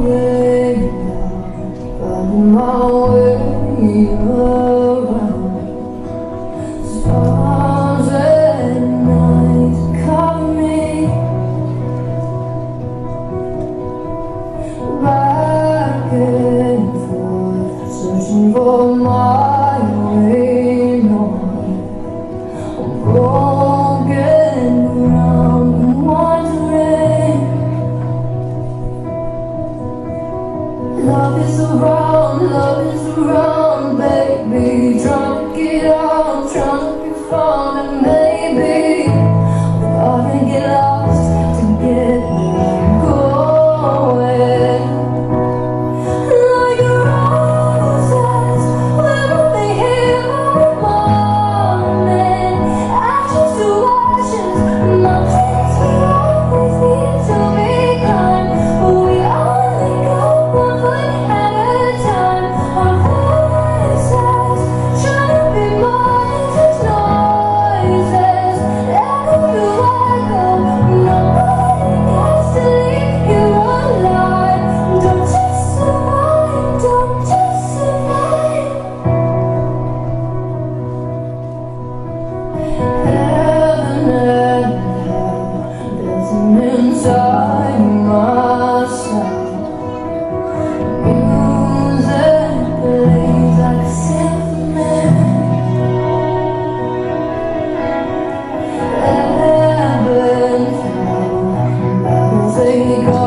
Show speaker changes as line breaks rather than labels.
way, on my way. Take